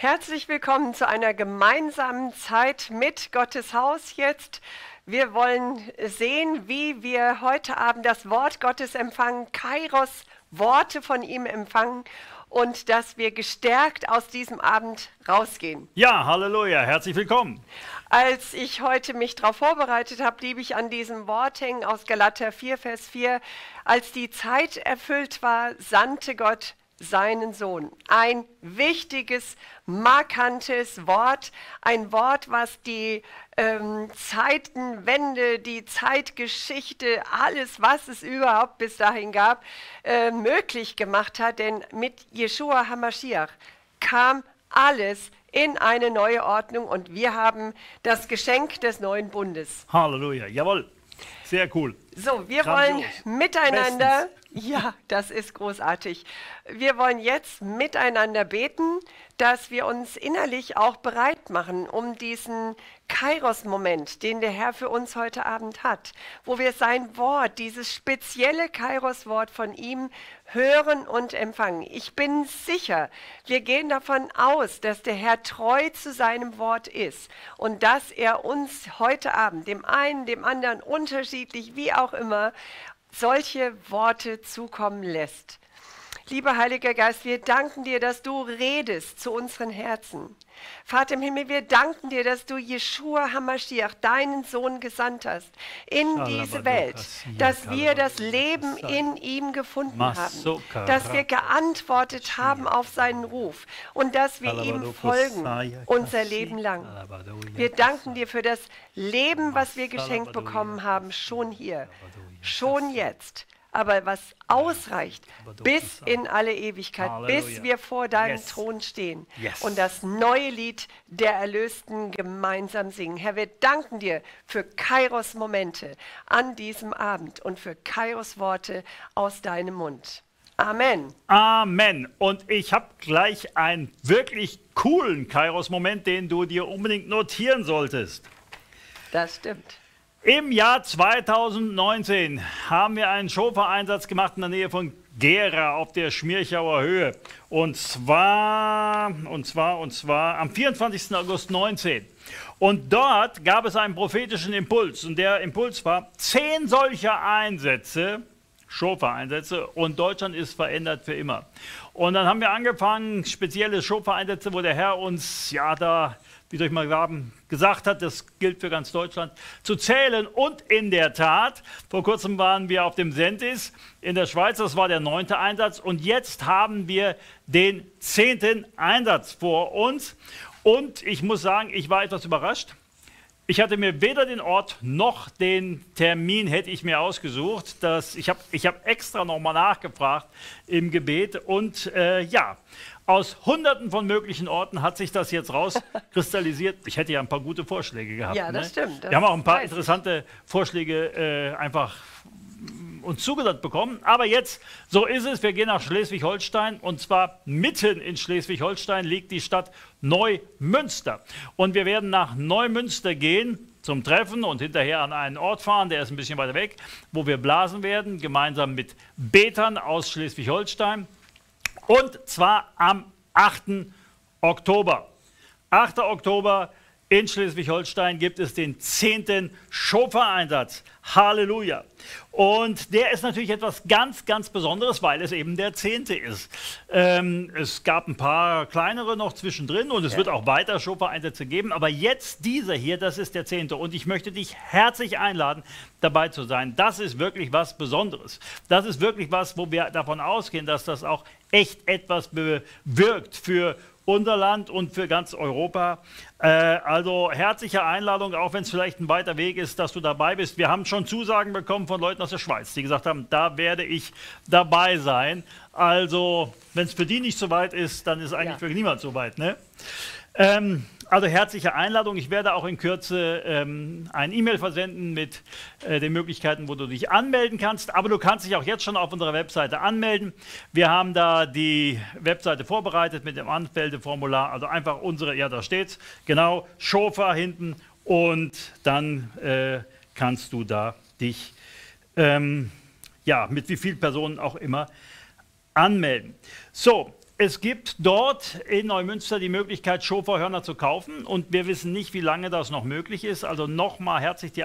Herzlich willkommen zu einer gemeinsamen Zeit mit Gottes Haus jetzt. Wir wollen sehen, wie wir heute Abend das Wort Gottes empfangen, Kairos Worte von ihm empfangen und dass wir gestärkt aus diesem Abend rausgehen. Ja, Halleluja, herzlich willkommen. Als ich heute mich darauf vorbereitet habe, blieb ich an diesem Wort hängen aus Galater 4, Vers 4. Als die Zeit erfüllt war, sandte Gott seinen Sohn. Ein wichtiges, markantes Wort, ein Wort, was die ähm, Zeitenwende, die Zeitgeschichte, alles, was es überhaupt bis dahin gab, äh, möglich gemacht hat. Denn mit Jeshua Hamashiach kam alles in eine neue Ordnung und wir haben das Geschenk des neuen Bundes. Halleluja, jawohl, sehr cool. So, wir Grandios. wollen miteinander. Ja, das ist großartig. Wir wollen jetzt miteinander beten, dass wir uns innerlich auch bereit machen, um diesen Kairos-Moment, den der Herr für uns heute Abend hat, wo wir sein Wort, dieses spezielle Kairos-Wort von ihm hören und empfangen. Ich bin sicher, wir gehen davon aus, dass der Herr treu zu seinem Wort ist und dass er uns heute Abend, dem einen, dem anderen, unterschiedlich, wie auch immer, solche Worte zukommen lässt. Lieber Heiliger Geist, wir danken dir, dass du redest zu unseren Herzen. Vater im Himmel, wir danken dir, dass du Jeshua Hamashiach, deinen Sohn, gesandt hast in diese Welt, dass wir das Leben in ihm gefunden haben, dass wir geantwortet haben auf seinen Ruf und dass wir ihm folgen unser Leben lang. Wir danken dir für das Leben, was wir geschenkt bekommen haben, schon hier schon jetzt, aber was ausreicht bis in alle Ewigkeit, Halleluja. bis wir vor deinem yes. Thron stehen yes. und das neue Lied der Erlösten gemeinsam singen. Herr, wir danken dir für Kairos Momente an diesem Abend und für Kairos Worte aus deinem Mund. Amen. Amen. Und ich habe gleich einen wirklich coolen Kairos-Moment, den du dir unbedingt notieren solltest. Das stimmt. Im Jahr 2019 haben wir einen Schofa-Einsatz gemacht in der Nähe von Gera auf der Schmirchauer Höhe. Und zwar, und zwar, und zwar am 24. August 19. Und dort gab es einen prophetischen Impuls. Und der Impuls war, zehn solcher Einsätze, Schofa-Einsätze, und Deutschland ist verändert für immer. Und dann haben wir angefangen, spezielle Schofa-Einsätze, wo der Herr uns ja da wie durch Magaben gesagt hat, das gilt für ganz Deutschland, zu zählen. Und in der Tat, vor kurzem waren wir auf dem Sentis in der Schweiz, das war der neunte Einsatz. Und jetzt haben wir den zehnten Einsatz vor uns. Und ich muss sagen, ich war etwas überrascht. Ich hatte mir weder den Ort noch den Termin hätte ich mir ausgesucht. Das, ich habe ich hab extra nochmal nachgefragt im Gebet. Und äh, ja, aus hunderten von möglichen Orten hat sich das jetzt rauskristallisiert. Ich hätte ja ein paar gute Vorschläge gehabt. Ja, das ne? stimmt. Das Wir haben auch ein paar interessante Vorschläge äh, einfach uns zugesandt bekommen. Aber jetzt, so ist es, wir gehen nach Schleswig-Holstein und zwar mitten in Schleswig-Holstein liegt die Stadt Neumünster. Und wir werden nach Neumünster gehen zum Treffen und hinterher an einen Ort fahren, der ist ein bisschen weiter weg, wo wir blasen werden, gemeinsam mit Betern aus Schleswig-Holstein. Und zwar am 8. Oktober. 8. Oktober in Schleswig-Holstein gibt es den 10. Schofa-Einsatz. Halleluja. Und der ist natürlich etwas ganz, ganz Besonderes, weil es eben der 10. ist. Ähm, es gab ein paar kleinere noch zwischendrin und es ja. wird auch weiter Schofa-Einsätze geben. Aber jetzt dieser hier, das ist der 10. Und ich möchte dich herzlich einladen, dabei zu sein. Das ist wirklich was Besonderes. Das ist wirklich was, wo wir davon ausgehen, dass das auch echt etwas bewirkt für unser Land und für ganz Europa. Äh, also herzliche Einladung, auch wenn es vielleicht ein weiter Weg ist, dass du dabei bist. Wir haben schon Zusagen bekommen von Leuten aus der Schweiz, die gesagt haben, da werde ich dabei sein. Also wenn es für die nicht so weit ist, dann ist eigentlich ja. für niemand so weit. Ne? Ähm, also herzliche Einladung. Ich werde auch in Kürze ähm, ein E-Mail versenden mit äh, den Möglichkeiten, wo du dich anmelden kannst. Aber du kannst dich auch jetzt schon auf unserer Webseite anmelden. Wir haben da die Webseite vorbereitet mit dem Anmeldeformular. Also einfach unsere, ja da steht's, genau, Schofa hinten. Und dann äh, kannst du da dich, ähm, ja, mit wie vielen Personen auch immer anmelden. So, es gibt dort in Neumünster die Möglichkeit, Schofahörner zu kaufen und wir wissen nicht, wie lange das noch möglich ist. Also nochmal herzlich die,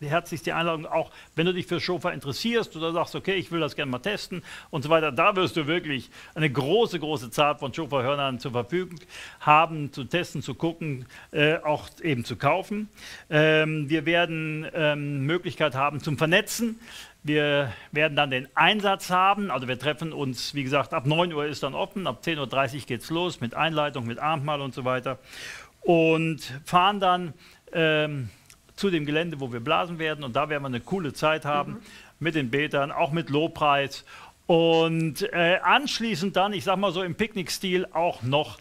herzlich die Einladung, auch wenn du dich für Schofer interessierst oder sagst, okay, ich will das gerne mal testen und so weiter, da wirst du wirklich eine große, große Zahl von Schofahörnern zur Verfügung haben, zu testen, zu gucken, äh, auch eben zu kaufen. Ähm, wir werden ähm, Möglichkeit haben zum Vernetzen. Wir werden dann den Einsatz haben, also wir treffen uns, wie gesagt, ab 9 Uhr ist dann offen, ab 10.30 Uhr geht es los mit Einleitung, mit Abendmahl und so weiter. Und fahren dann ähm, zu dem Gelände, wo wir blasen werden. Und da werden wir eine coole Zeit haben mhm. mit den Betern, auch mit Lobpreis. Und äh, anschließend dann, ich sag mal so im Picknickstil, auch noch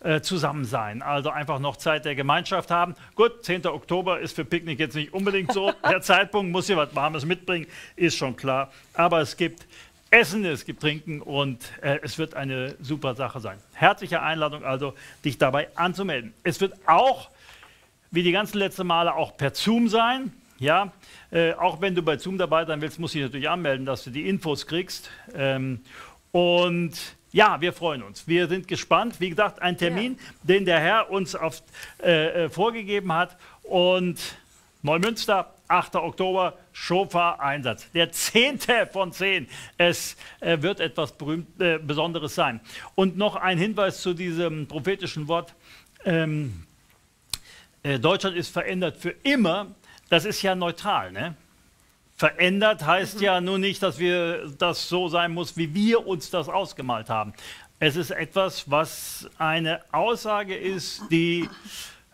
äh, zusammen sein. Also einfach noch Zeit der Gemeinschaft haben. Gut, 10. Oktober ist für Picknick jetzt nicht unbedingt so. der Zeitpunkt muss hier was Warmes mitbringen, ist schon klar. Aber es gibt Essen, es gibt Trinken und äh, es wird eine super Sache sein. Herzliche Einladung also, dich dabei anzumelden. Es wird auch, wie die ganzen letzten Male, auch per Zoom sein. Ja, äh, auch wenn du bei Zoom dabei sein willst, musst du dich natürlich anmelden, dass du die Infos kriegst. Ähm, und ja, wir freuen uns. Wir sind gespannt. Wie gesagt, ein Termin, ja. den der Herr uns auf, äh, äh vorgegeben hat. Und Neumünster, 8. Oktober, Schofa-Einsatz. Der zehnte von zehn. Es äh, wird etwas berühmt, äh, Besonderes sein. Und noch ein Hinweis zu diesem prophetischen Wort. Ähm, äh, Deutschland ist verändert für immer. Das ist ja neutral. Ne? Verändert heißt mhm. ja nur nicht, dass wir das so sein muss, wie wir uns das ausgemalt haben. Es ist etwas, was eine Aussage ist, die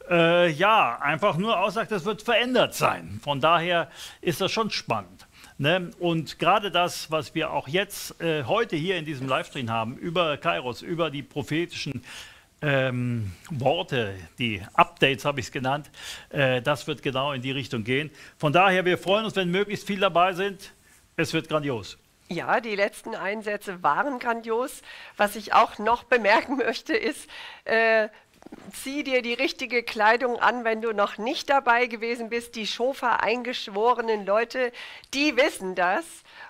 äh, ja einfach nur aussagt, es wird verändert sein. Von daher ist das schon spannend. Ne? Und gerade das, was wir auch jetzt äh, heute hier in diesem Livestream haben, über Kairos, über die prophetischen ähm, Worte, die Updates habe ich es genannt, äh, das wird genau in die Richtung gehen. Von daher, wir freuen uns, wenn möglichst viele dabei sind. Es wird grandios. Ja, die letzten Einsätze waren grandios. Was ich auch noch bemerken möchte, ist, äh, zieh dir die richtige Kleidung an, wenn du noch nicht dabei gewesen bist. Die Schofa eingeschworenen Leute, die wissen das.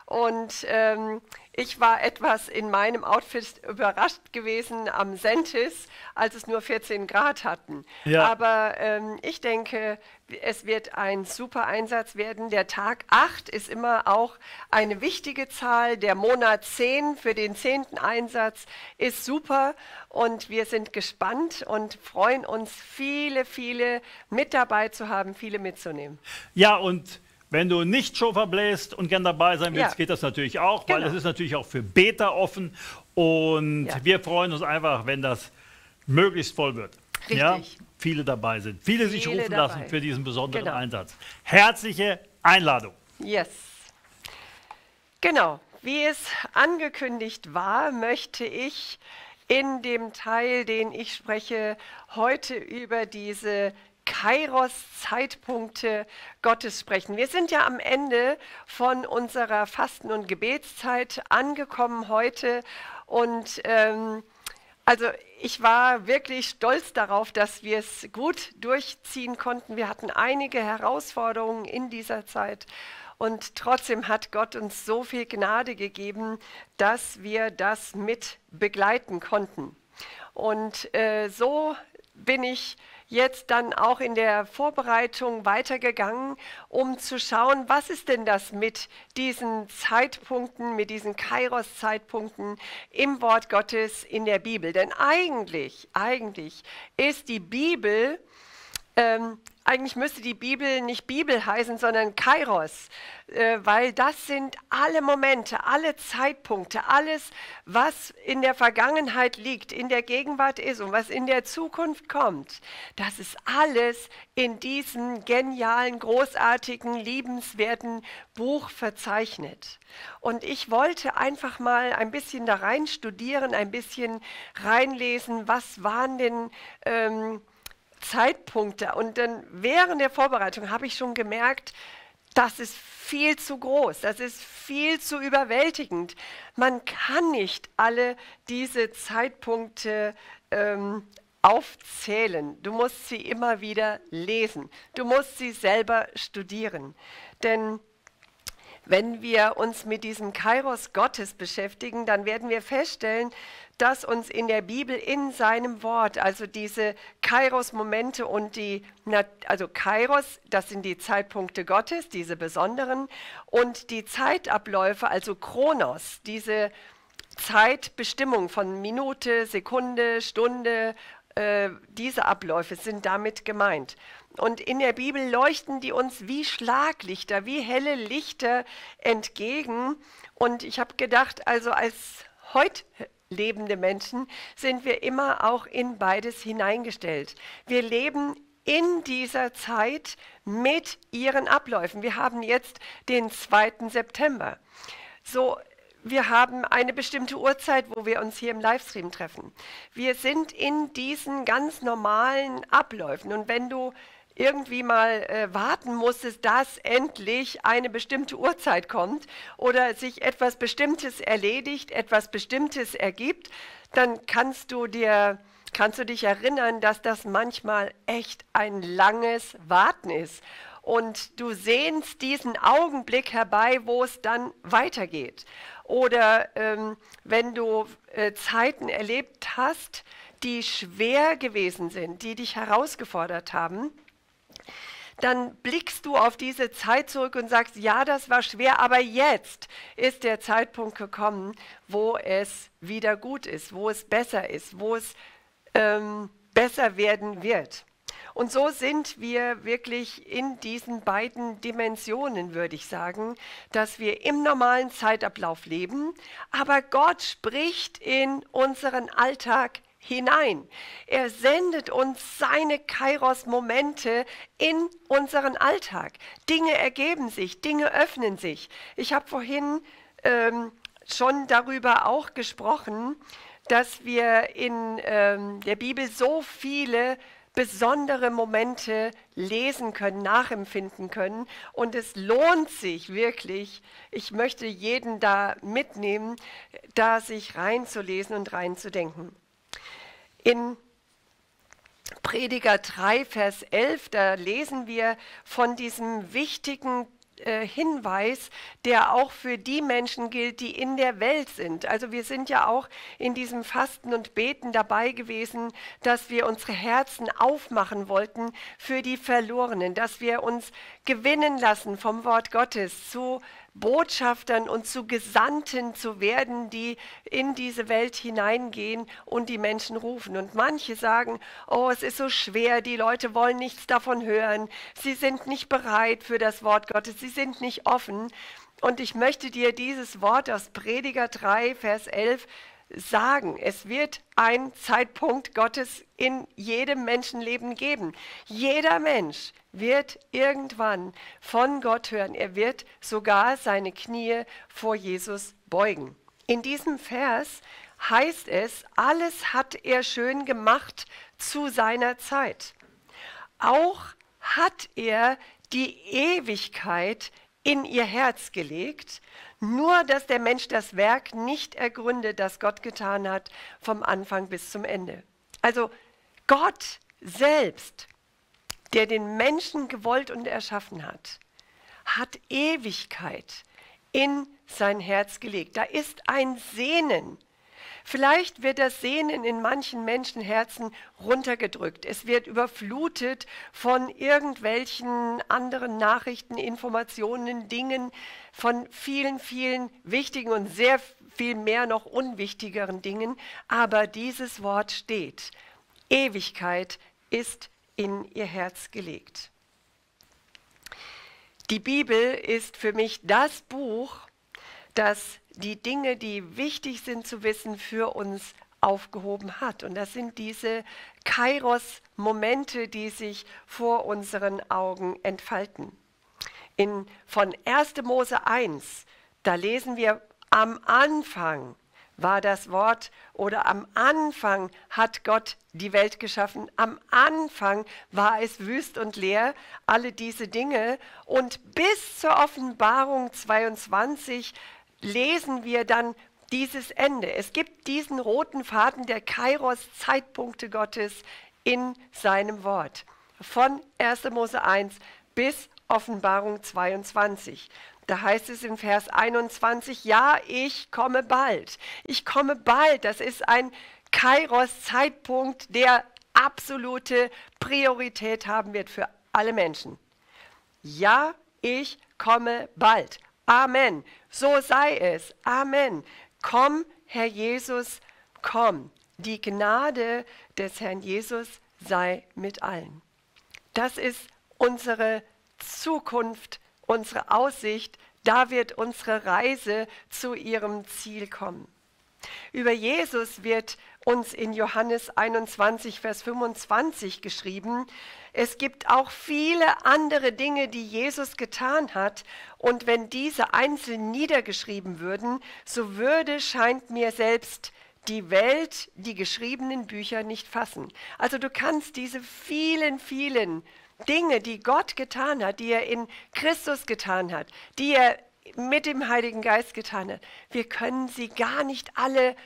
Und ähm, ich war etwas in meinem Outfit überrascht gewesen am Sentis, als es nur 14 Grad hatten. Ja. Aber ähm, ich denke, es wird ein super Einsatz werden. Der Tag 8 ist immer auch eine wichtige Zahl. Der Monat 10 für den 10. Einsatz ist super. Und wir sind gespannt und freuen uns, viele, viele mit dabei zu haben, viele mitzunehmen. Ja, und wenn du nicht Schofer bläst und gern dabei sein willst, ja. geht das natürlich auch, genau. weil es ist natürlich auch für Beta offen. Und ja. wir freuen uns einfach, wenn das möglichst voll wird. Richtig. Ja, viele dabei sind, viele, viele sich rufen dabei. lassen für diesen besonderen genau. Einsatz. Herzliche Einladung. Yes. Genau. Wie es angekündigt war, möchte ich in dem Teil, den ich spreche, heute über diese Kairos-Zeitpunkte Gottes sprechen. Wir sind ja am Ende von unserer Fasten- und Gebetszeit angekommen heute und ähm, also ich war wirklich stolz darauf, dass wir es gut durchziehen konnten. Wir hatten einige Herausforderungen in dieser Zeit und trotzdem hat Gott uns so viel Gnade gegeben, dass wir das mit begleiten konnten. Und äh, so bin ich jetzt dann auch in der Vorbereitung weitergegangen, um zu schauen, was ist denn das mit diesen Zeitpunkten, mit diesen Kairos-Zeitpunkten im Wort Gottes in der Bibel. Denn eigentlich, eigentlich ist die Bibel ähm, eigentlich müsste die Bibel nicht Bibel heißen, sondern Kairos, äh, weil das sind alle Momente, alle Zeitpunkte, alles, was in der Vergangenheit liegt, in der Gegenwart ist und was in der Zukunft kommt. Das ist alles in diesem genialen, großartigen, liebenswerten Buch verzeichnet. Und ich wollte einfach mal ein bisschen da rein studieren, ein bisschen reinlesen, was waren denn... Ähm, Zeitpunkte. Und dann während der Vorbereitung habe ich schon gemerkt, das ist viel zu groß, das ist viel zu überwältigend. Man kann nicht alle diese Zeitpunkte ähm, aufzählen. Du musst sie immer wieder lesen. Du musst sie selber studieren. Denn Wenn wir uns mit diesem Kairos Gottes beschäftigen, dann werden wir feststellen, dass uns in der Bibel in seinem Wort, also diese Kairos-Momente und die, also Kairos, das sind die Zeitpunkte Gottes, diese besonderen, und die Zeitabläufe, also Kronos, diese Zeitbestimmung von Minute, Sekunde, Stunde, äh, diese Abläufe sind damit gemeint. Und in der Bibel leuchten die uns wie Schlaglichter, wie helle Lichter entgegen. Und ich habe gedacht, also als heute lebende Menschen sind wir immer auch in beides hineingestellt. Wir leben in dieser Zeit mit ihren Abläufen. Wir haben jetzt den 2. September. So, wir haben eine bestimmte Uhrzeit, wo wir uns hier im Livestream treffen. Wir sind in diesen ganz normalen Abläufen. Und wenn du irgendwie mal äh, warten musstest, dass endlich eine bestimmte Uhrzeit kommt oder sich etwas Bestimmtes erledigt, etwas Bestimmtes ergibt, dann kannst du dir kannst du dich erinnern, dass das manchmal echt ein langes Warten ist. Und du sehnst diesen Augenblick herbei, wo es dann weitergeht. Oder ähm, wenn du äh, Zeiten erlebt hast, die schwer gewesen sind, die dich herausgefordert haben, dann blickst du auf diese Zeit zurück und sagst, ja, das war schwer, aber jetzt ist der Zeitpunkt gekommen, wo es wieder gut ist, wo es besser ist, wo es ähm, besser werden wird. Und so sind wir wirklich in diesen beiden Dimensionen, würde ich sagen, dass wir im normalen Zeitablauf leben, aber Gott spricht in unseren Alltag hinein. Er sendet uns seine Kairos-Momente in unseren Alltag. Dinge ergeben sich, Dinge öffnen sich. Ich habe vorhin ähm, schon darüber auch gesprochen, dass wir in ähm, der Bibel so viele besondere Momente lesen können, nachempfinden können. Und es lohnt sich wirklich, ich möchte jeden da mitnehmen, da sich reinzulesen und reinzudenken. In Prediger 3, Vers 11, da lesen wir von diesem wichtigen äh, Hinweis, der auch für die Menschen gilt, die in der Welt sind. Also wir sind ja auch in diesem Fasten und Beten dabei gewesen, dass wir unsere Herzen aufmachen wollten für die Verlorenen, dass wir uns gewinnen lassen vom Wort Gottes zu Botschaftern und zu Gesandten zu werden, die in diese Welt hineingehen und die Menschen rufen. Und manche sagen, oh, es ist so schwer, die Leute wollen nichts davon hören, sie sind nicht bereit für das Wort Gottes, sie sind nicht offen. Und ich möchte dir dieses Wort aus Prediger 3, Vers 11 sagen. Es wird ein Zeitpunkt Gottes in jedem Menschenleben geben. Jeder Mensch wird irgendwann von Gott hören. Er wird sogar seine Knie vor Jesus beugen. In diesem Vers heißt es, alles hat er schön gemacht zu seiner Zeit. Auch hat er die Ewigkeit in ihr Herz gelegt, nur dass der Mensch das Werk nicht ergründet, das Gott getan hat, vom Anfang bis zum Ende. Also Gott selbst der den Menschen gewollt und erschaffen hat, hat Ewigkeit in sein Herz gelegt. Da ist ein Sehnen. Vielleicht wird das Sehnen in manchen Menschenherzen runtergedrückt. Es wird überflutet von irgendwelchen anderen Nachrichten, Informationen, Dingen, von vielen, vielen wichtigen und sehr viel mehr noch unwichtigeren Dingen. Aber dieses Wort steht. Ewigkeit ist in ihr Herz gelegt. Die Bibel ist für mich das Buch, das die Dinge, die wichtig sind zu wissen, für uns aufgehoben hat. Und das sind diese Kairos-Momente, die sich vor unseren Augen entfalten. In, von 1. Mose 1, da lesen wir am Anfang war das Wort oder am Anfang hat Gott die Welt geschaffen. Am Anfang war es wüst und leer, alle diese Dinge. Und bis zur Offenbarung 22 lesen wir dann dieses Ende. Es gibt diesen roten Faden der Kairos Zeitpunkte Gottes in seinem Wort. Von 1. Mose 1 bis Offenbarung 22. Da heißt es in Vers 21, ja, ich komme bald. Ich komme bald. Das ist ein Kairos-Zeitpunkt, der absolute Priorität haben wird für alle Menschen. Ja, ich komme bald. Amen. So sei es. Amen. Komm, Herr Jesus, komm. Die Gnade des Herrn Jesus sei mit allen. Das ist unsere Zukunft, unsere Aussicht. Da wird unsere Reise zu ihrem Ziel kommen. Über Jesus wird uns in Johannes 21, Vers 25 geschrieben, es gibt auch viele andere Dinge, die Jesus getan hat, und wenn diese einzeln niedergeschrieben würden, so würde, scheint mir selbst, die Welt die geschriebenen Bücher nicht fassen. Also du kannst diese vielen, vielen Dinge, die Gott getan hat, die er in Christus getan hat, die er mit dem Heiligen Geist getan hat, wir können sie gar nicht alle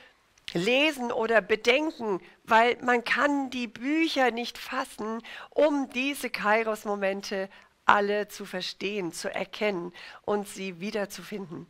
lesen oder bedenken, weil man kann die Bücher nicht fassen, um diese Kairos-Momente alle zu verstehen, zu erkennen und sie wiederzufinden.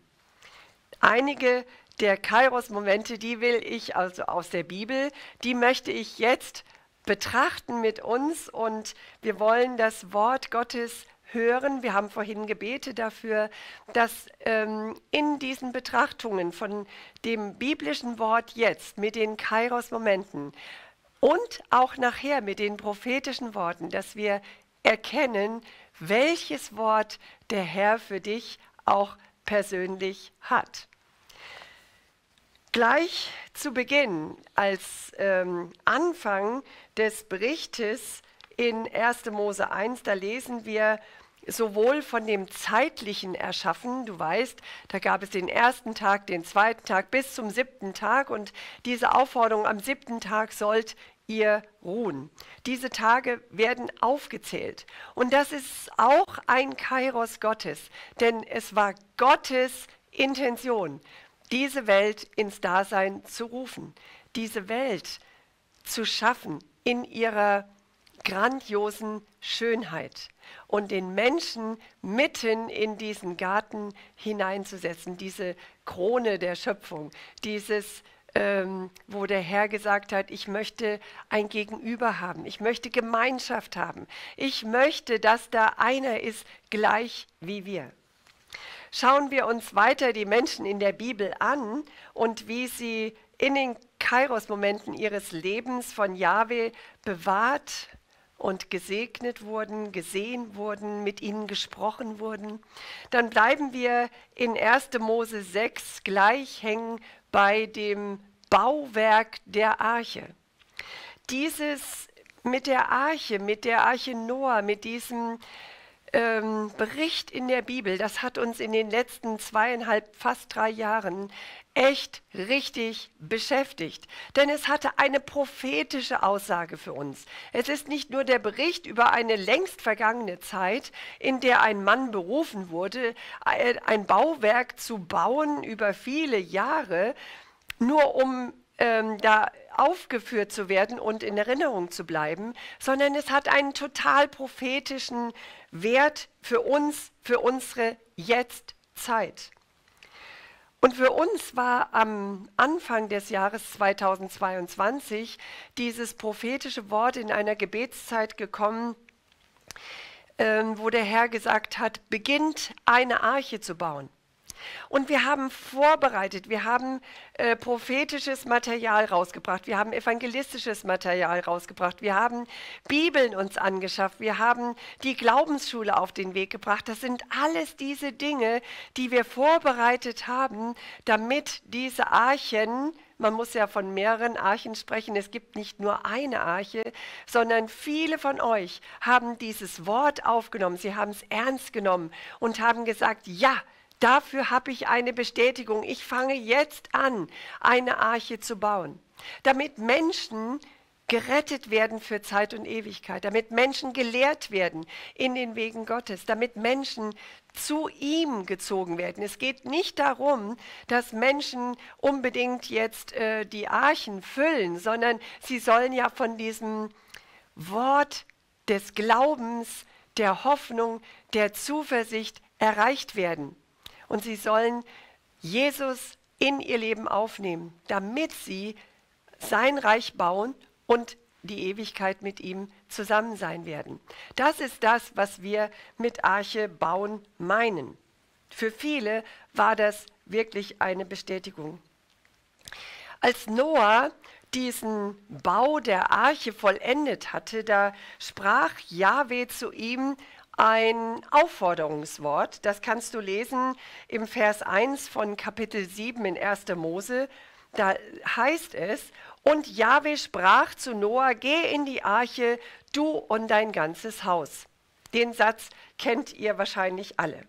Einige der Kairos-Momente, die will ich also aus der Bibel, die möchte ich jetzt betrachten mit uns und wir wollen das Wort Gottes hören. Wir haben vorhin gebetet dafür, dass ähm, in diesen Betrachtungen von dem biblischen Wort jetzt mit den Kairos-Momenten und auch nachher mit den prophetischen Worten, dass wir erkennen, welches Wort der Herr für dich auch persönlich hat. Gleich zu Beginn, als ähm, Anfang des Berichtes in 1. Mose 1, da lesen wir sowohl von dem zeitlichen Erschaffen, du weißt, da gab es den ersten Tag, den zweiten Tag bis zum siebten Tag und diese Aufforderung, am siebten Tag sollt ihr ruhen. Diese Tage werden aufgezählt und das ist auch ein Kairos Gottes, denn es war Gottes Intention, diese Welt ins Dasein zu rufen, diese Welt zu schaffen in ihrer grandiosen Schönheit und den Menschen mitten in diesen Garten hineinzusetzen, diese Krone der Schöpfung, dieses, ähm, wo der Herr gesagt hat, ich möchte ein Gegenüber haben, ich möchte Gemeinschaft haben, ich möchte, dass da einer ist gleich wie wir. Schauen wir uns weiter die Menschen in der Bibel an und wie sie in den Kairos-Momenten ihres Lebens von Jahwe bewahrt und gesegnet wurden, gesehen wurden, mit ihnen gesprochen wurden. Dann bleiben wir in 1. Mose 6 gleich hängen bei dem Bauwerk der Arche. Dieses mit der Arche, mit der Arche Noah, mit diesem ähm, Bericht in der Bibel, das hat uns in den letzten zweieinhalb, fast drei Jahren echt richtig beschäftigt. Denn es hatte eine prophetische Aussage für uns. Es ist nicht nur der Bericht über eine längst vergangene Zeit, in der ein Mann berufen wurde, ein Bauwerk zu bauen über viele Jahre, nur um ähm, da aufgeführt zu werden und in Erinnerung zu bleiben, sondern es hat einen total prophetischen Wert für uns, für unsere Jetztzeit. Und für uns war am Anfang des Jahres 2022 dieses prophetische Wort in einer Gebetszeit gekommen, ähm, wo der Herr gesagt hat, beginnt eine Arche zu bauen. Und wir haben vorbereitet, wir haben äh, prophetisches Material rausgebracht, wir haben evangelistisches Material rausgebracht, wir haben Bibeln uns angeschafft, wir haben die Glaubensschule auf den Weg gebracht. Das sind alles diese Dinge, die wir vorbereitet haben, damit diese Archen, man muss ja von mehreren Archen sprechen. Es gibt nicht nur eine Arche, sondern viele von euch haben dieses Wort aufgenommen. Sie haben es ernst genommen und haben gesagt, ja, Dafür habe ich eine Bestätigung. Ich fange jetzt an, eine Arche zu bauen, damit Menschen gerettet werden für Zeit und Ewigkeit, damit Menschen gelehrt werden in den Wegen Gottes, damit Menschen zu ihm gezogen werden. Es geht nicht darum, dass Menschen unbedingt jetzt äh, die Archen füllen, sondern sie sollen ja von diesem Wort des Glaubens, der Hoffnung, der Zuversicht erreicht werden. Und sie sollen Jesus in ihr Leben aufnehmen, damit sie sein Reich bauen und die Ewigkeit mit ihm zusammen sein werden. Das ist das, was wir mit Arche bauen meinen. Für viele war das wirklich eine Bestätigung. Als Noah diesen Bau der Arche vollendet hatte, da sprach Jahwe zu ihm ein Aufforderungswort. Das kannst du lesen im Vers 1 von Kapitel 7 in 1. Mose. Da heißt es, und Jahwe sprach zu Noah, geh in die Arche, du und dein ganzes Haus. Den Satz kennt ihr wahrscheinlich alle.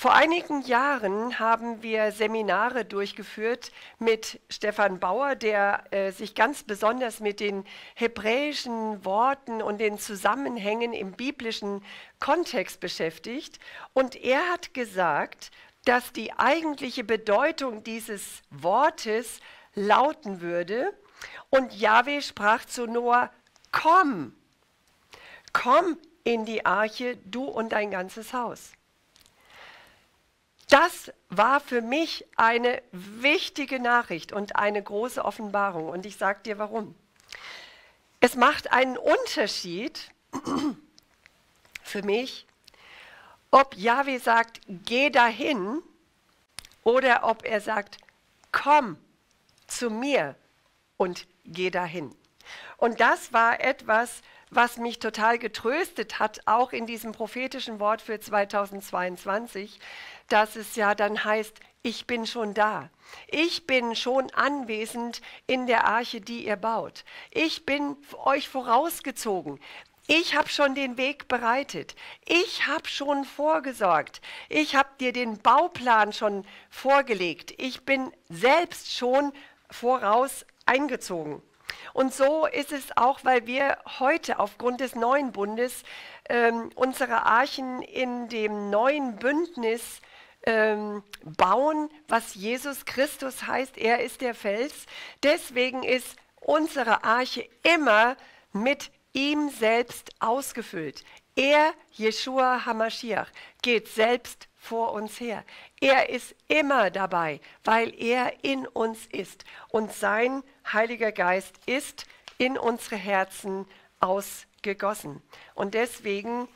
Vor einigen Jahren haben wir Seminare durchgeführt mit Stefan Bauer, der äh, sich ganz besonders mit den hebräischen Worten und den Zusammenhängen im biblischen Kontext beschäftigt. Und er hat gesagt, dass die eigentliche Bedeutung dieses Wortes lauten würde. Und Yahweh sprach zu Noah, komm, komm in die Arche, du und dein ganzes Haus. Das war für mich eine wichtige Nachricht und eine große Offenbarung. Und ich sage dir warum. Es macht einen Unterschied für mich, ob Yahweh sagt, geh dahin, oder ob er sagt, komm zu mir und geh dahin. Und das war etwas, was mich total getröstet hat, auch in diesem prophetischen Wort für 2022, dass es ja dann heißt, ich bin schon da. Ich bin schon anwesend in der Arche, die ihr baut. Ich bin euch vorausgezogen. Ich habe schon den Weg bereitet. Ich habe schon vorgesorgt. Ich habe dir den Bauplan schon vorgelegt. Ich bin selbst schon voraus eingezogen. Und so ist es auch, weil wir heute aufgrund des neuen Bundes ähm, unsere Archen in dem neuen Bündnis ähm, bauen, was Jesus Christus heißt. Er ist der Fels. Deswegen ist unsere Arche immer mit ihm selbst ausgefüllt. Er, Jeshua Hamashiach, geht selbst vor uns her. Er ist immer dabei, weil er in uns ist. Und sein Heiliger Geist ist in unsere Herzen ausgegossen. Und deswegen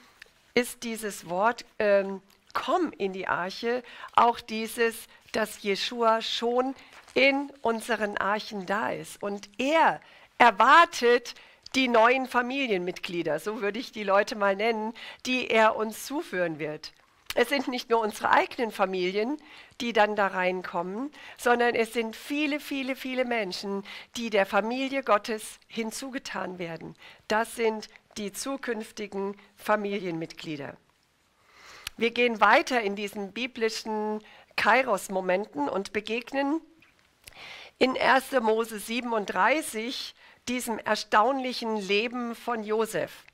ist dieses Wort, ähm, komm in die Arche, auch dieses, dass Jeshua schon in unseren Archen da ist. Und er erwartet die neuen Familienmitglieder, so würde ich die Leute mal nennen, die er uns zuführen wird. Es sind nicht nur unsere eigenen Familien, die dann da reinkommen, sondern es sind viele, viele, viele Menschen, die der Familie Gottes hinzugetan werden. Das sind die zukünftigen Familienmitglieder. Wir gehen weiter in diesen biblischen Kairos-Momenten und begegnen in 1. Mose 37 diesem erstaunlichen Leben von Josef.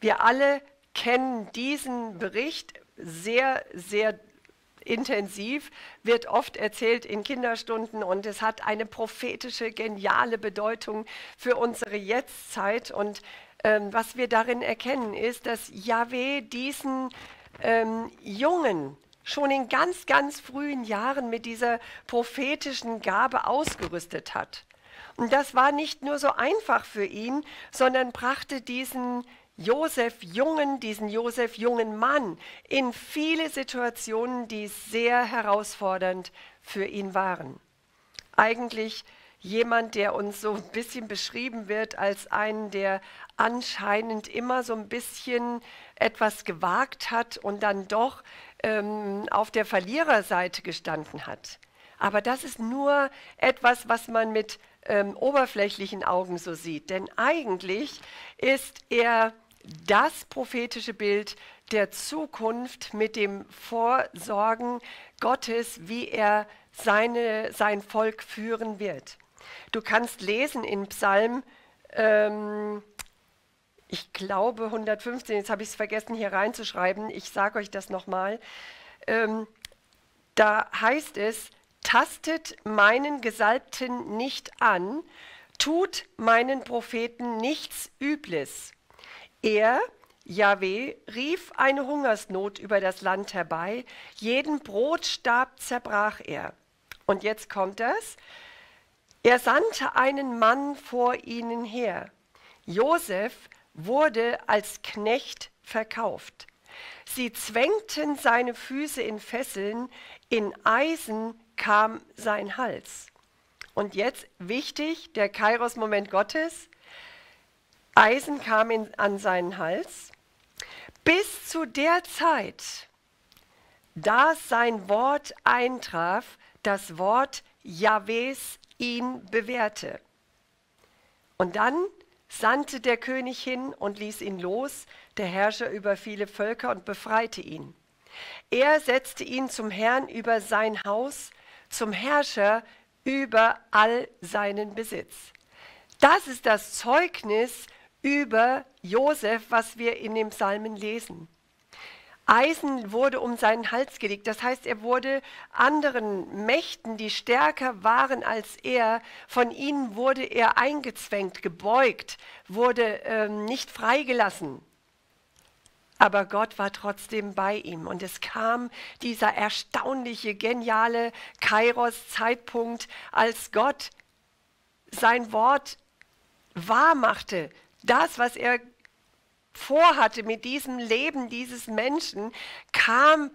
Wir alle kennen diesen Bericht sehr, sehr intensiv, wird oft erzählt in Kinderstunden und es hat eine prophetische, geniale Bedeutung für unsere Jetztzeit. Und ähm, was wir darin erkennen, ist, dass Yahweh diesen ähm, Jungen schon in ganz, ganz frühen Jahren mit dieser prophetischen Gabe ausgerüstet hat. Und das war nicht nur so einfach für ihn, sondern brachte diesen Josef Jungen, diesen Josef jungen Mann in viele Situationen, die sehr herausfordernd für ihn waren. Eigentlich jemand, der uns so ein bisschen beschrieben wird als einen, der anscheinend immer so ein bisschen etwas gewagt hat und dann doch ähm, auf der Verliererseite gestanden hat. Aber das ist nur etwas, was man mit ähm, oberflächlichen Augen so sieht. Denn eigentlich ist er das prophetische Bild der Zukunft mit dem Vorsorgen Gottes, wie er seine, sein Volk führen wird. Du kannst lesen in Psalm, ähm, ich glaube 115, jetzt habe ich es vergessen hier reinzuschreiben, ich sage euch das nochmal. Ähm, da heißt es, tastet meinen Gesalbten nicht an, tut meinen Propheten nichts Übles. Er, Jahweh rief eine Hungersnot über das Land herbei, jeden Brotstab zerbrach er. Und jetzt kommt es. Er sandte einen Mann vor ihnen her. Josef wurde als Knecht verkauft. Sie zwängten seine Füße in Fesseln, in Eisen kam sein Hals. Und jetzt wichtig, der Kairos-Moment Gottes. Eisen kam in, an seinen Hals. Bis zu der Zeit, da sein Wort eintraf, das Wort Jahwes ihn bewährte. Und dann sandte der König hin und ließ ihn los, der Herrscher über viele Völker, und befreite ihn. Er setzte ihn zum Herrn über sein Haus, zum Herrscher über all seinen Besitz. Das ist das Zeugnis über Josef, was wir in dem Psalmen lesen. Eisen wurde um seinen Hals gelegt. Das heißt, er wurde anderen Mächten, die stärker waren als er, von ihnen wurde er eingezwängt, gebeugt, wurde ähm, nicht freigelassen. Aber Gott war trotzdem bei ihm. Und es kam dieser erstaunliche, geniale Kairos-Zeitpunkt, als Gott sein Wort wahrmachte. Das, was er vorhatte mit diesem Leben dieses Menschen, kam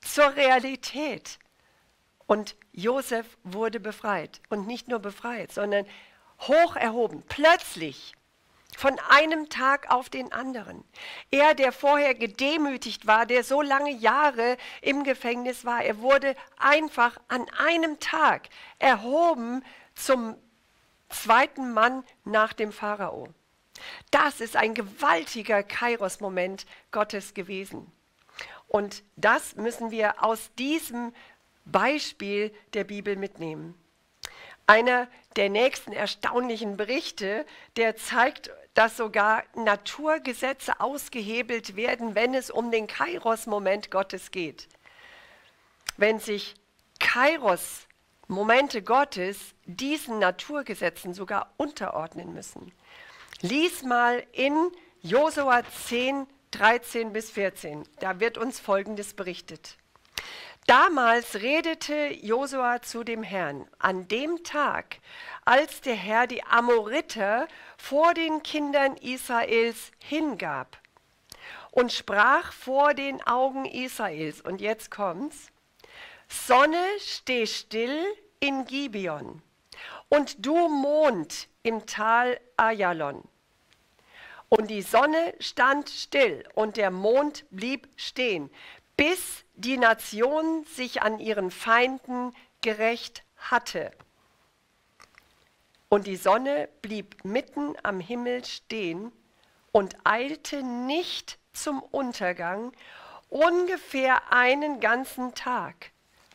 zur Realität. Und Josef wurde befreit. Und nicht nur befreit, sondern hoch erhoben, plötzlich, von einem Tag auf den anderen. Er, der vorher gedemütigt war, der so lange Jahre im Gefängnis war, er wurde einfach an einem Tag erhoben zum zweiten Mann nach dem Pharao. Das ist ein gewaltiger Kairos-Moment Gottes gewesen. Und das müssen wir aus diesem Beispiel der Bibel mitnehmen. Einer der nächsten erstaunlichen Berichte, der zeigt, dass sogar Naturgesetze ausgehebelt werden, wenn es um den Kairos-Moment Gottes geht. Wenn sich Kairos-Momente Gottes diesen Naturgesetzen sogar unterordnen müssen. Lies mal in Josua 10, 13 bis 14. Da wird uns Folgendes berichtet. Damals redete Josua zu dem Herrn an dem Tag, als der Herr die Amoriter vor den Kindern Israels hingab und sprach vor den Augen Israels. Und jetzt kommt's. Sonne, steh still in Gibeon und du Mond im Tal Ayalon. Und die Sonne stand still und der Mond blieb stehen, bis die Nation sich an ihren Feinden gerecht hatte. Und die Sonne blieb mitten am Himmel stehen und eilte nicht zum Untergang, ungefähr einen ganzen Tag.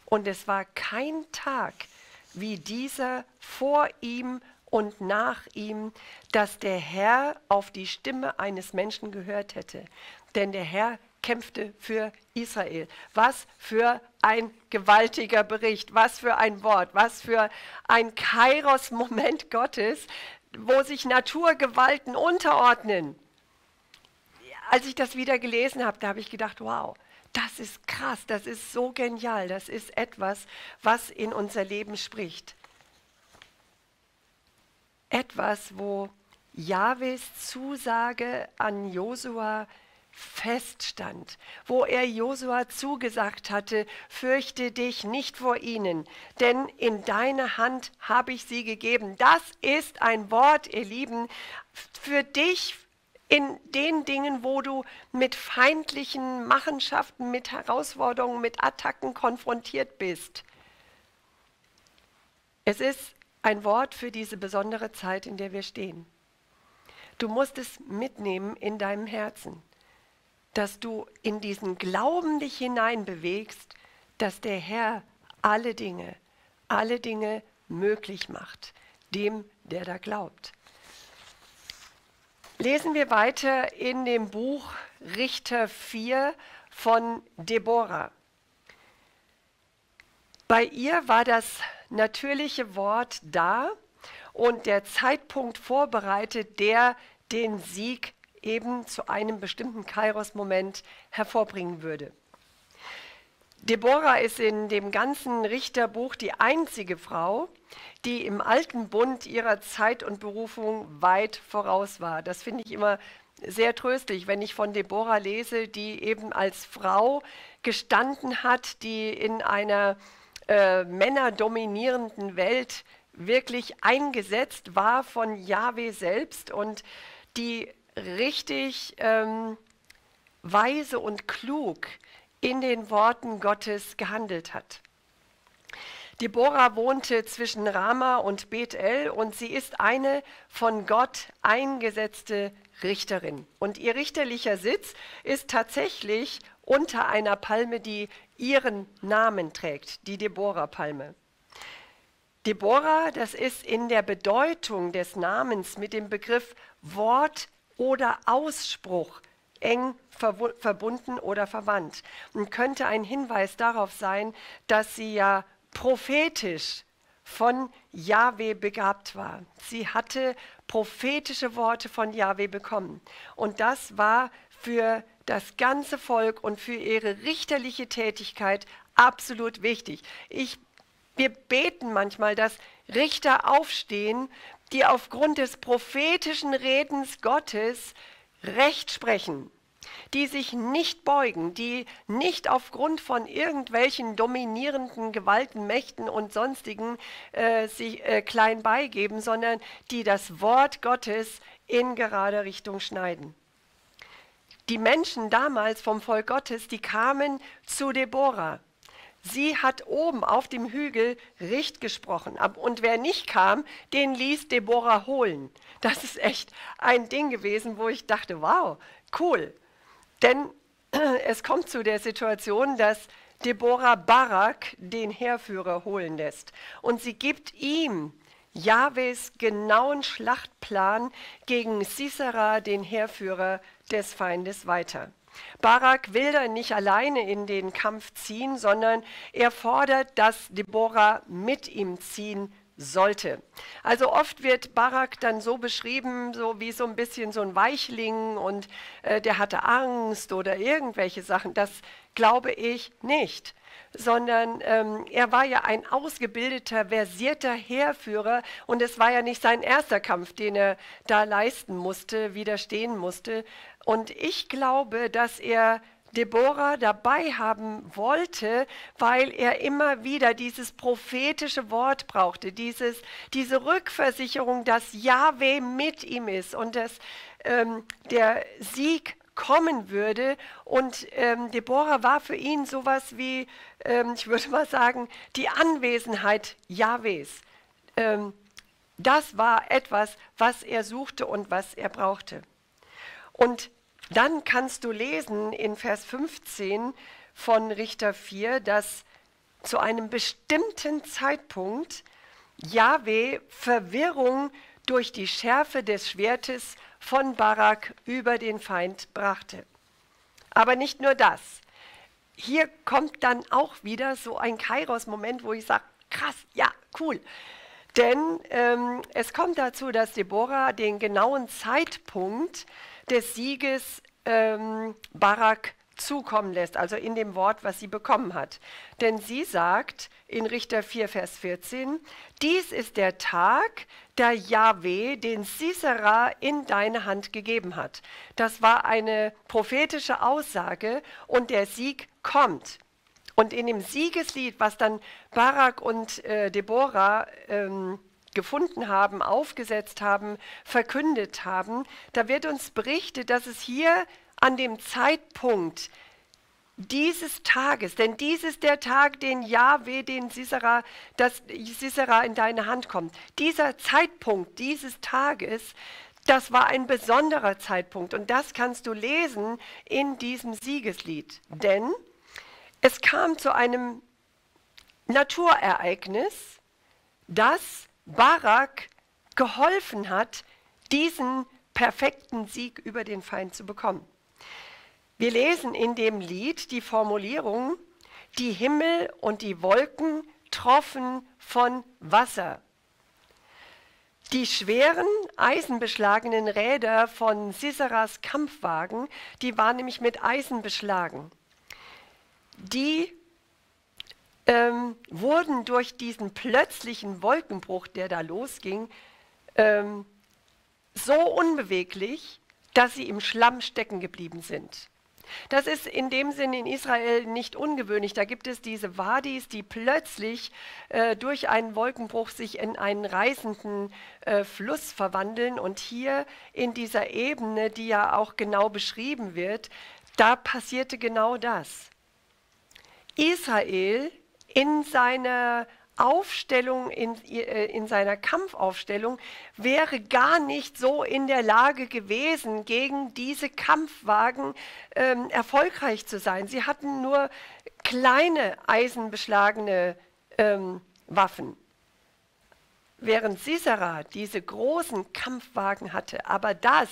Und es war kein Tag wie dieser vor ihm und nach ihm, dass der Herr auf die Stimme eines Menschen gehört hätte. Denn der Herr kämpfte für Israel. Was für ein gewaltiger Bericht, was für ein Wort, was für ein Kairos-Moment Gottes, wo sich Naturgewalten unterordnen. Als ich das wieder gelesen habe, da habe ich gedacht, wow, das ist krass, das ist so genial, das ist etwas, was in unser Leben spricht etwas, wo Jahwes Zusage an Josua feststand, wo er Josua zugesagt hatte, fürchte dich nicht vor ihnen, denn in deine Hand habe ich sie gegeben. Das ist ein Wort, ihr Lieben, für dich in den Dingen, wo du mit feindlichen Machenschaften, mit Herausforderungen, mit Attacken konfrontiert bist. Es ist ein Wort für diese besondere Zeit, in der wir stehen. Du musst es mitnehmen in deinem Herzen, dass du in diesen Glauben dich hineinbewegst, dass der Herr alle Dinge, alle Dinge möglich macht, dem, der da glaubt. Lesen wir weiter in dem Buch Richter 4 von Deborah. Bei ihr war das natürliche Wort da und der Zeitpunkt vorbereitet, der den Sieg eben zu einem bestimmten Kairos-Moment hervorbringen würde. Deborah ist in dem ganzen Richterbuch die einzige Frau, die im alten Bund ihrer Zeit und Berufung weit voraus war. Das finde ich immer sehr tröstlich, wenn ich von Deborah lese, die eben als Frau gestanden hat, die in einer äh, männerdominierenden Welt wirklich eingesetzt war von Yahweh selbst und die richtig ähm, weise und klug in den Worten Gottes gehandelt hat. Deborah wohnte zwischen Rama und Bethel und sie ist eine von Gott eingesetzte Richterin. Und ihr richterlicher Sitz ist tatsächlich unter einer Palme, die ihren Namen trägt, die Deborah-Palme. Deborah, das ist in der Bedeutung des Namens mit dem Begriff Wort oder Ausspruch eng verbunden oder verwandt und könnte ein Hinweis darauf sein, dass sie ja prophetisch von Yahweh begabt war. Sie hatte prophetische Worte von Yahweh bekommen. Und das war für das ganze Volk und für ihre richterliche Tätigkeit absolut wichtig. Ich, wir beten manchmal, dass Richter aufstehen, die aufgrund des prophetischen Redens Gottes Recht sprechen, die sich nicht beugen, die nicht aufgrund von irgendwelchen dominierenden Gewalten, Mächten und sonstigen äh, sich äh, klein beigeben, sondern die das Wort Gottes in gerade Richtung schneiden. Die Menschen damals vom Volk Gottes, die kamen zu Deborah. Sie hat oben auf dem Hügel Richt gesprochen. Und wer nicht kam, den ließ Deborah holen. Das ist echt ein Ding gewesen, wo ich dachte, wow, cool. Denn es kommt zu der Situation, dass Deborah Barak den Heerführer holen lässt. Und sie gibt ihm Jahwes genauen Schlachtplan gegen Sisera, den Heerführer des Feindes, weiter. Barak will dann nicht alleine in den Kampf ziehen, sondern er fordert, dass Deborah mit ihm ziehen sollte. Also oft wird Barak dann so beschrieben, so wie so ein bisschen so ein Weichling und äh, der hatte Angst oder irgendwelche Sachen. Das glaube ich nicht sondern ähm, er war ja ein ausgebildeter, versierter Heerführer und es war ja nicht sein erster Kampf, den er da leisten musste, widerstehen musste. Und ich glaube, dass er Deborah dabei haben wollte, weil er immer wieder dieses prophetische Wort brauchte, dieses, diese Rückversicherung, dass Yahweh mit ihm ist und dass ähm, der Sieg kommen würde. Und ähm, Deborah war für ihn sowas wie, ähm, ich würde mal sagen, die Anwesenheit Jahwes. Ähm, das war etwas, was er suchte und was er brauchte. Und dann kannst du lesen in Vers 15 von Richter 4, dass zu einem bestimmten Zeitpunkt Jahwe Verwirrung durch die Schärfe des Schwertes von Barak über den Feind brachte. Aber nicht nur das. Hier kommt dann auch wieder so ein Kairos-Moment, wo ich sage, krass, ja, cool. Denn ähm, es kommt dazu, dass Deborah den genauen Zeitpunkt des Sieges ähm, Barak zukommen lässt, also in dem Wort, was sie bekommen hat. Denn sie sagt in Richter 4, Vers 14, dies ist der Tag, da Yahweh den Sisera in deine Hand gegeben hat. Das war eine prophetische Aussage und der Sieg kommt. Und in dem Siegeslied, was dann Barak und äh, Deborah ähm, gefunden haben, aufgesetzt haben, verkündet haben, da wird uns berichtet, dass es hier an dem Zeitpunkt dieses Tages, denn dies ist der Tag, den Yahweh, den Sisera, dass Sisera in deine Hand kommt. Dieser Zeitpunkt dieses Tages, das war ein besonderer Zeitpunkt und das kannst du lesen in diesem Siegeslied. Denn es kam zu einem Naturereignis, das Barak geholfen hat, diesen perfekten Sieg über den Feind zu bekommen. Wir lesen in dem Lied die Formulierung, die Himmel und die Wolken troffen von Wasser. Die schweren, eisenbeschlagenen Räder von Siseras Kampfwagen, die waren nämlich mit Eisen beschlagen. Die ähm, wurden durch diesen plötzlichen Wolkenbruch, der da losging, ähm, so unbeweglich, dass sie im Schlamm stecken geblieben sind. Das ist in dem Sinn in Israel nicht ungewöhnlich. Da gibt es diese Wadis, die plötzlich äh, durch einen Wolkenbruch sich in einen reißenden äh, Fluss verwandeln. Und hier in dieser Ebene, die ja auch genau beschrieben wird, da passierte genau das. Israel in seiner Aufstellung, in, äh, in seiner Kampfaufstellung, wäre gar nicht so in der Lage gewesen, gegen diese Kampfwagen ähm, erfolgreich zu sein. Sie hatten nur kleine eisenbeschlagene ähm, Waffen. Während Sisera diese großen Kampfwagen hatte, aber das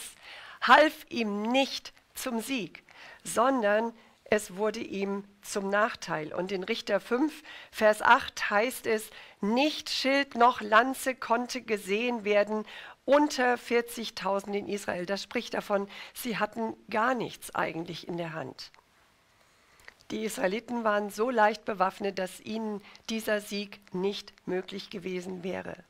half ihm nicht zum Sieg, sondern es wurde ihm zum Nachteil. Und in Richter 5, Vers 8 heißt es, nicht Schild noch Lanze konnte gesehen werden unter 40.000 in Israel. Das spricht davon, sie hatten gar nichts eigentlich in der Hand. Die Israeliten waren so leicht bewaffnet, dass ihnen dieser Sieg nicht möglich gewesen wäre.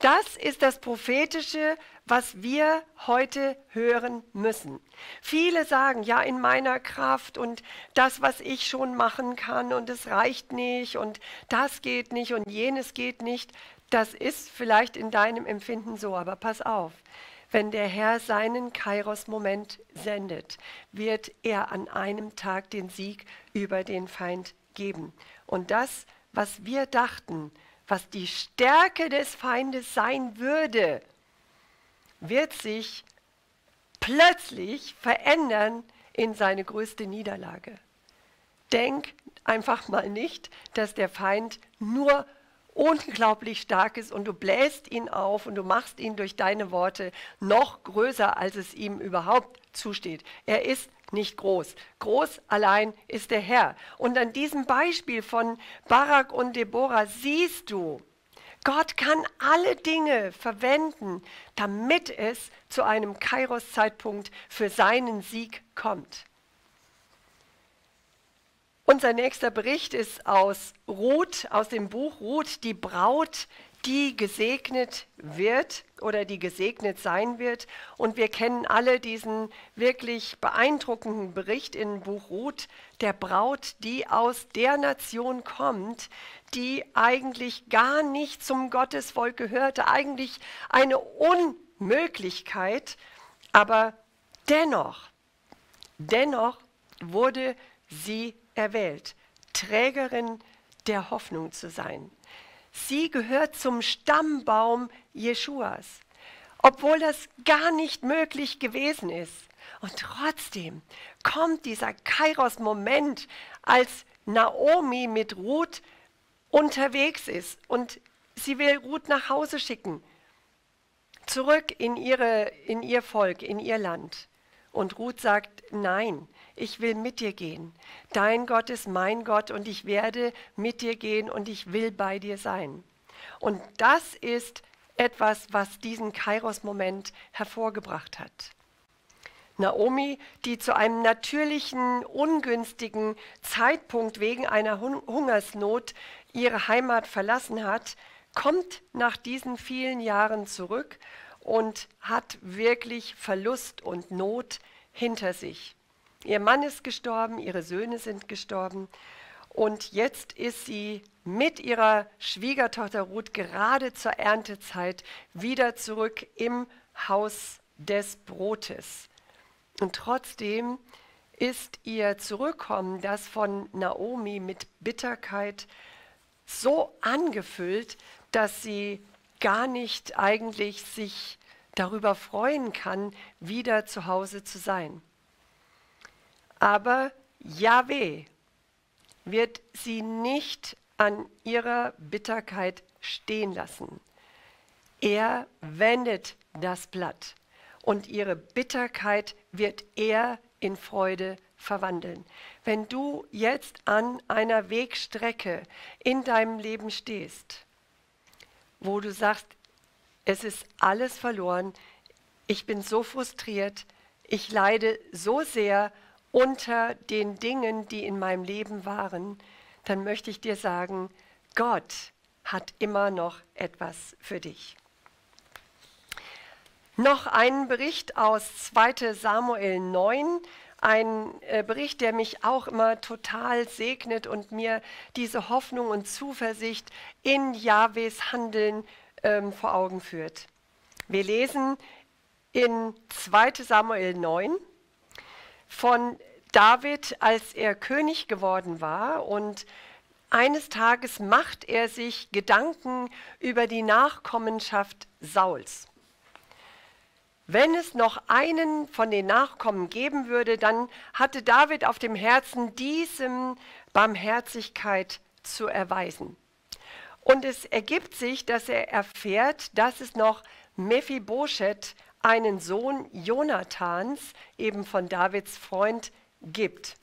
Das ist das Prophetische, was wir heute hören müssen. Viele sagen, ja, in meiner Kraft und das, was ich schon machen kann und es reicht nicht und das geht nicht und jenes geht nicht. Das ist vielleicht in deinem Empfinden so, aber pass auf. Wenn der Herr seinen Kairos-Moment sendet, wird er an einem Tag den Sieg über den Feind geben. Und das, was wir dachten, was die Stärke des Feindes sein würde, wird sich plötzlich verändern in seine größte Niederlage. Denk einfach mal nicht, dass der Feind nur unglaublich stark ist und du bläst ihn auf und du machst ihn durch deine Worte noch größer, als es ihm überhaupt zusteht. Er ist nicht groß. Groß allein ist der Herr. Und an diesem Beispiel von Barak und Deborah siehst du, Gott kann alle Dinge verwenden, damit es zu einem Kairos-Zeitpunkt für seinen Sieg kommt. Unser nächster Bericht ist aus Ruth, aus dem Buch Ruth, die Braut die gesegnet wird oder die gesegnet sein wird. Und wir kennen alle diesen wirklich beeindruckenden Bericht in Buch Ruth der Braut, die aus der Nation kommt, die eigentlich gar nicht zum Gottesvolk gehörte, eigentlich eine Unmöglichkeit, aber dennoch, dennoch wurde sie erwählt, Trägerin der Hoffnung zu sein. Sie gehört zum Stammbaum Jeschuas, obwohl das gar nicht möglich gewesen ist. Und trotzdem kommt dieser Kairos-Moment, als Naomi mit Ruth unterwegs ist und sie will Ruth nach Hause schicken, zurück in, ihre, in ihr Volk, in ihr Land. Und Ruth sagt, nein, ich will mit dir gehen. Dein Gott ist mein Gott und ich werde mit dir gehen und ich will bei dir sein. Und das ist etwas, was diesen Kairos-Moment hervorgebracht hat. Naomi, die zu einem natürlichen, ungünstigen Zeitpunkt wegen einer Hungersnot ihre Heimat verlassen hat, kommt nach diesen vielen Jahren zurück und hat wirklich Verlust und Not hinter sich. Ihr Mann ist gestorben, ihre Söhne sind gestorben und jetzt ist sie mit ihrer Schwiegertochter Ruth gerade zur Erntezeit wieder zurück im Haus des Brotes. Und trotzdem ist ihr Zurückkommen, das von Naomi mit Bitterkeit so angefüllt, dass sie gar nicht eigentlich sich darüber freuen kann, wieder zu Hause zu sein. Aber Yahweh wird sie nicht an ihrer Bitterkeit stehen lassen. Er wendet das Blatt und ihre Bitterkeit wird er in Freude verwandeln. Wenn du jetzt an einer Wegstrecke in deinem Leben stehst, wo du sagst, es ist alles verloren, ich bin so frustriert, ich leide so sehr unter den Dingen, die in meinem Leben waren, dann möchte ich dir sagen, Gott hat immer noch etwas für dich. Noch einen Bericht aus 2 Samuel 9, ein äh, Bericht, der mich auch immer total segnet und mir diese Hoffnung und Zuversicht in Jahwes Handeln ähm, vor Augen führt. Wir lesen in 2 Samuel 9 von David, als er König geworden war und eines Tages macht er sich Gedanken über die Nachkommenschaft Sauls. Wenn es noch einen von den Nachkommen geben würde, dann hatte David auf dem Herzen, diesem Barmherzigkeit zu erweisen. Und es ergibt sich, dass er erfährt, dass es noch Mephibosheth, einen Sohn Jonathans, eben von Davids Freund, gibt.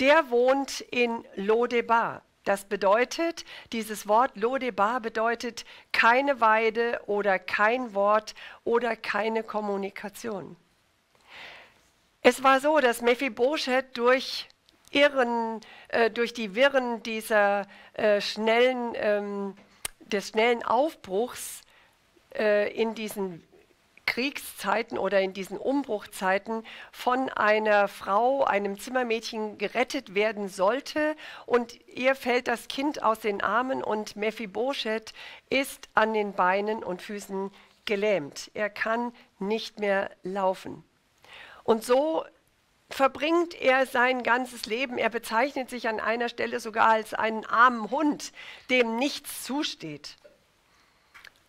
Der wohnt in Lodebar. Das bedeutet, dieses Wort Lodebar bedeutet keine Weide oder kein Wort oder keine Kommunikation. Es war so, dass Mephibosheth durch Irren, äh, durch die Wirren dieser äh, schnellen, ähm, des schnellen Aufbruchs äh, in diesen Kriegszeiten oder in diesen Umbruchzeiten von einer Frau, einem Zimmermädchen gerettet werden sollte und ihr fällt das Kind aus den Armen und Mephibosheth ist an den Beinen und Füßen gelähmt. Er kann nicht mehr laufen. Und so verbringt er sein ganzes Leben. Er bezeichnet sich an einer Stelle sogar als einen armen Hund, dem nichts zusteht.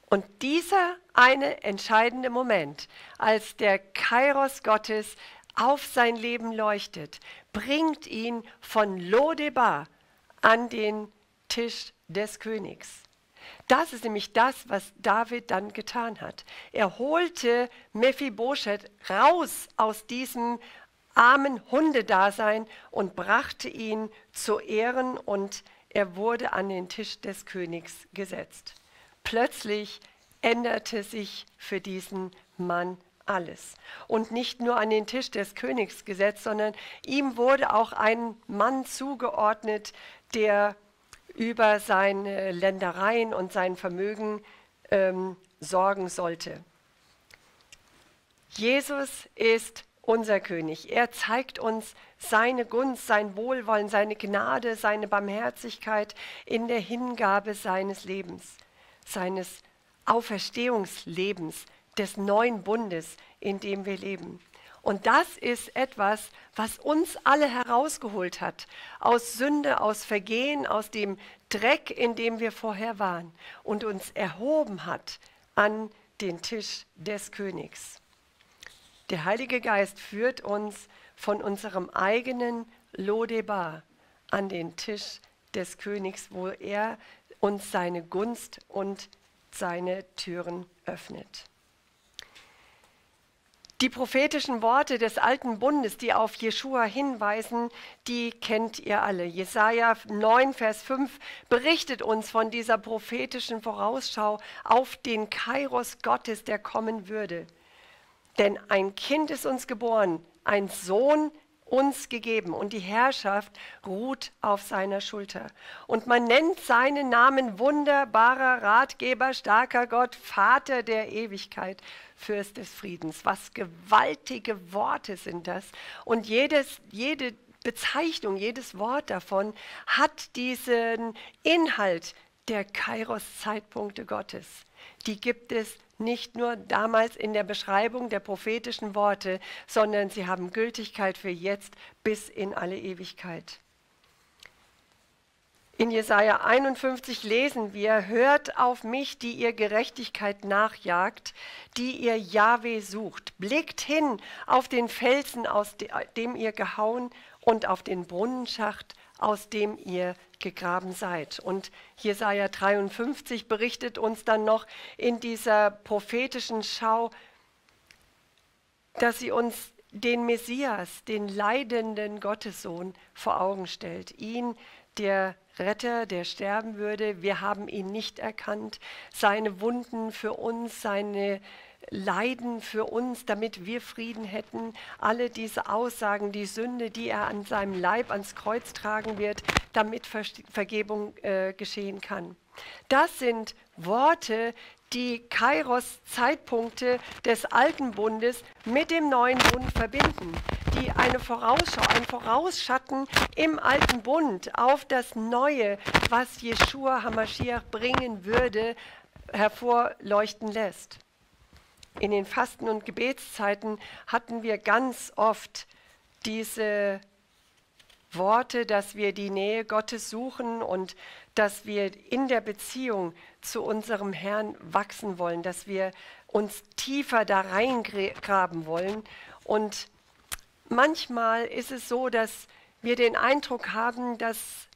Und dieser eine entscheidende Moment, als der Kairos Gottes auf sein Leben leuchtet, bringt ihn von Lodebar an den Tisch des Königs. Das ist nämlich das, was David dann getan hat. Er holte Mephibosheth raus aus diesem armen Hundedasein und brachte ihn zu Ehren und er wurde an den Tisch des Königs gesetzt. Plötzlich änderte sich für diesen Mann alles. Und nicht nur an den Tisch des Königs gesetzt, sondern ihm wurde auch ein Mann zugeordnet, der über seine Ländereien und sein Vermögen ähm, sorgen sollte. Jesus ist unser König. Er zeigt uns seine Gunst, sein Wohlwollen, seine Gnade, seine Barmherzigkeit in der Hingabe seines Lebens seines Auferstehungslebens, des neuen Bundes, in dem wir leben. Und das ist etwas, was uns alle herausgeholt hat aus Sünde, aus Vergehen, aus dem Dreck, in dem wir vorher waren und uns erhoben hat an den Tisch des Königs. Der Heilige Geist führt uns von unserem eigenen Lodebar an den Tisch des Königs, wo er uns seine Gunst und seine Türen öffnet. Die prophetischen Worte des alten Bundes, die auf Jeschua hinweisen, die kennt ihr alle. Jesaja 9, Vers 5 berichtet uns von dieser prophetischen Vorausschau auf den Kairos Gottes, der kommen würde. Denn ein Kind ist uns geboren, ein Sohn uns gegeben und die Herrschaft ruht auf seiner Schulter. Und man nennt seinen Namen wunderbarer Ratgeber, starker Gott, Vater der Ewigkeit, Fürst des Friedens. Was gewaltige Worte sind das. Und jedes, jede Bezeichnung, jedes Wort davon hat diesen Inhalt der Kairos-Zeitpunkte Gottes. Die gibt es nicht nur damals in der Beschreibung der prophetischen Worte, sondern sie haben Gültigkeit für jetzt bis in alle Ewigkeit. In Jesaja 51 lesen wir: Hört auf mich, die ihr Gerechtigkeit nachjagt, die ihr Jahwe sucht. Blickt hin auf den Felsen, aus dem ihr gehauen, und auf den Brunnenschacht, aus dem ihr gegraben seid. Und Jesaja 53 berichtet uns dann noch in dieser prophetischen Schau, dass sie uns den Messias, den leidenden Gottessohn vor Augen stellt, ihn, der Retter, der sterben würde. Wir haben ihn nicht erkannt. Seine Wunden für uns, seine Leiden für uns, damit wir Frieden hätten. Alle diese Aussagen, die Sünde, die er an seinem Leib ans Kreuz tragen wird, damit Vergebung äh, geschehen kann. Das sind Worte, die Kairos Zeitpunkte des alten Bundes mit dem neuen Bund verbinden, die eine Vorausschau, ein Vorausschatten im alten Bund auf das Neue, was Jeshua Hamashiach bringen würde, hervorleuchten lässt. In den Fasten- und Gebetszeiten hatten wir ganz oft diese Worte, dass wir die Nähe Gottes suchen und dass wir in der Beziehung zu unserem Herrn wachsen wollen, dass wir uns tiefer da reingraben wollen. Und manchmal ist es so, dass wir den Eindruck haben, dass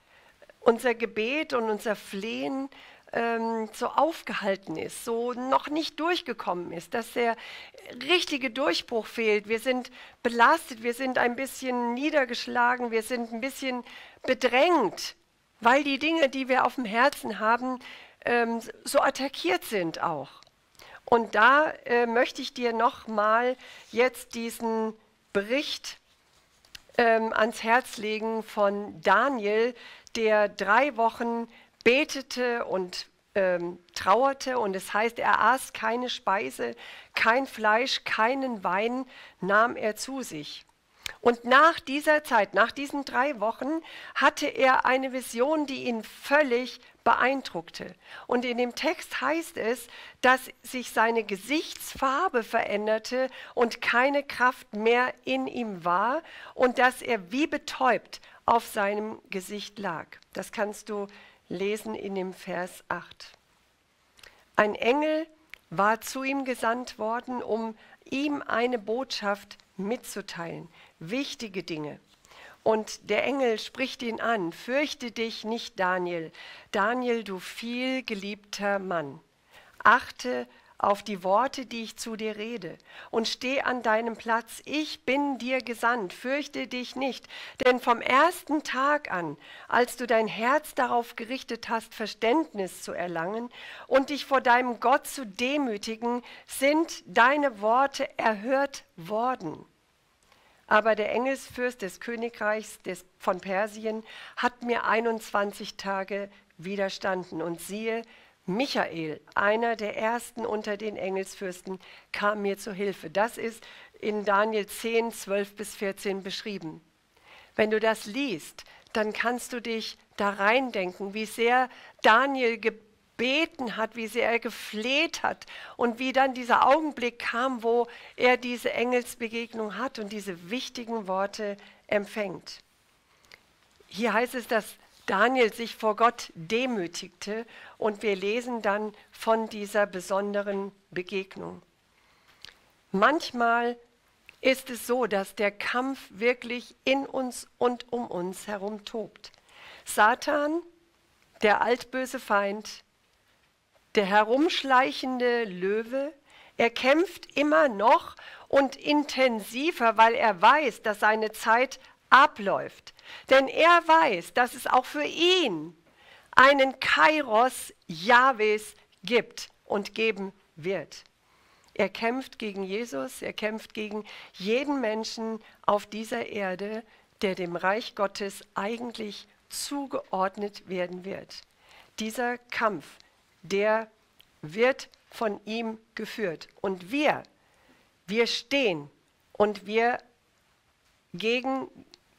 unser Gebet und unser Flehen ähm, so aufgehalten ist, so noch nicht durchgekommen ist, dass der richtige Durchbruch fehlt. Wir sind belastet, wir sind ein bisschen niedergeschlagen, wir sind ein bisschen bedrängt, weil die Dinge, die wir auf dem Herzen haben, ähm, so attackiert sind auch. Und da äh, möchte ich dir nochmal jetzt diesen Bericht ähm, ans Herz legen von Daniel, der drei Wochen betete und ähm, trauerte und es heißt, er aß keine Speise, kein Fleisch, keinen Wein nahm er zu sich. Und nach dieser Zeit, nach diesen drei Wochen, hatte er eine Vision, die ihn völlig beeindruckte. Und in dem Text heißt es, dass sich seine Gesichtsfarbe veränderte und keine Kraft mehr in ihm war und dass er wie betäubt auf seinem Gesicht lag. Das kannst du lesen in dem Vers 8. Ein Engel war zu ihm gesandt worden, um ihm eine Botschaft mitzuteilen, wichtige Dinge. Und der Engel spricht ihn an, fürchte dich nicht, Daniel, Daniel, du viel geliebter Mann. Achte auf die Worte, die ich zu dir rede, und steh an deinem Platz. Ich bin dir gesandt, fürchte dich nicht, denn vom ersten Tag an, als du dein Herz darauf gerichtet hast, Verständnis zu erlangen und dich vor deinem Gott zu demütigen, sind deine Worte erhört worden. Aber der Engelsfürst des Königreichs des, von Persien hat mir 21 Tage widerstanden. Und siehe, Michael, einer der ersten unter den Engelsfürsten, kam mir zu Hilfe. Das ist in Daniel 10, 12 bis 14 beschrieben. Wenn du das liest, dann kannst du dich da reindenken, wie sehr Daniel gebeten hat, wie sehr er gefleht hat und wie dann dieser Augenblick kam, wo er diese Engelsbegegnung hat und diese wichtigen Worte empfängt. Hier heißt es, dass Daniel sich vor Gott demütigte und wir lesen dann von dieser besonderen Begegnung. Manchmal ist es so, dass der Kampf wirklich in uns und um uns herum tobt. Satan, der altböse Feind, der herumschleichende Löwe, er kämpft immer noch und intensiver, weil er weiß, dass seine Zeit abläuft. Denn er weiß, dass es auch für ihn einen Kairos Jahwes gibt und geben wird. Er kämpft gegen Jesus, er kämpft gegen jeden Menschen auf dieser Erde, der dem Reich Gottes eigentlich zugeordnet werden wird. Dieser Kampf, der wird von ihm geführt. Und wir, wir stehen und wir gegen